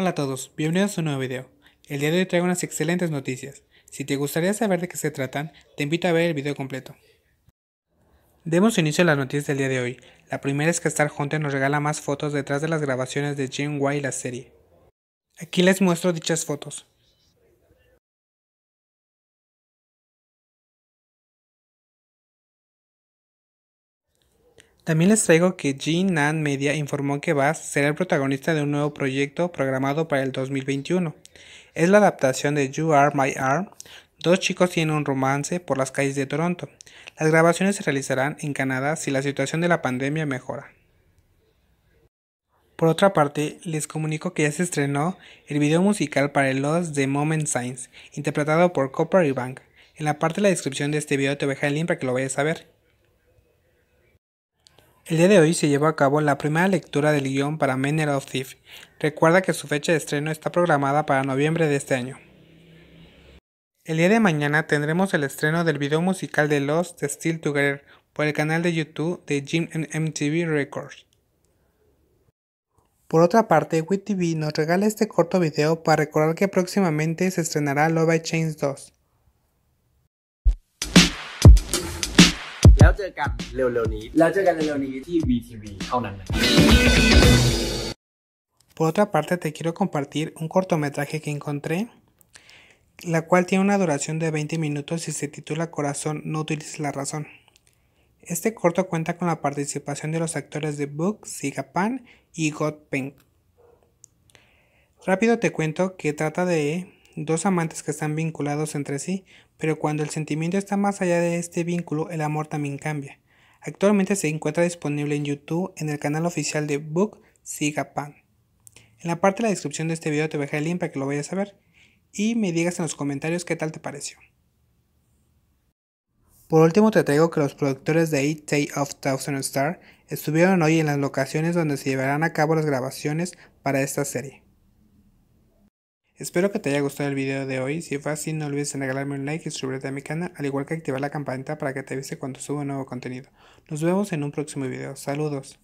Hola a todos, bienvenidos a un nuevo video. El día de hoy traigo unas excelentes noticias. Si te gustaría saber de qué se tratan, te invito a ver el video completo. Demos inicio a las noticias del día de hoy. La primera es que Star Hunter nos regala más fotos detrás de las grabaciones de Gen Y la serie. Aquí les muestro dichas fotos. También les traigo que G-Nan Media informó que Bass será el protagonista de un nuevo proyecto programado para el 2021. Es la adaptación de You Are My Arm. Dos chicos tienen un romance por las calles de Toronto. Las grabaciones se realizarán en Canadá si la situación de la pandemia mejora. Por otra parte, les comunico que ya se estrenó el video musical para el Lost de Moment Science, interpretado por Copper y Bank. En la parte de la descripción de este video te voy a dejar el link para que lo vayas a ver. El día de hoy se llevó a cabo la primera lectura del guion para Manner of Thief. Recuerda que su fecha de estreno está programada para noviembre de este año. El día de mañana tendremos el estreno del video musical de Lost de Still Together por el canal de YouTube de Jim MTV Records. Por otra parte, WITV nos regala este corto video para recordar que próximamente se estrenará Love by Chains 2. Por otra parte te quiero compartir un cortometraje que encontré, la cual tiene una duración de 20 minutos y se titula Corazón, no utilices la razón. Este corto cuenta con la participación de los actores de Book, Sigapan y God Peng. Rápido te cuento que trata de dos amantes que están vinculados entre sí, pero cuando el sentimiento está más allá de este vínculo, el amor también cambia. Actualmente se encuentra disponible en YouTube en el canal oficial de Book Sigapan. En la parte de la descripción de este video te voy a dejar el link para que lo vayas a ver y me digas en los comentarios qué tal te pareció. Por último te traigo que los productores de It Day of Thousand Star estuvieron hoy en las locaciones donde se llevarán a cabo las grabaciones para esta serie. Espero que te haya gustado el video de hoy, si fue así no olvides en regalarme un like y suscribirte a mi canal, al igual que activar la campanita para que te avise cuando suba nuevo contenido. Nos vemos en un próximo video, saludos.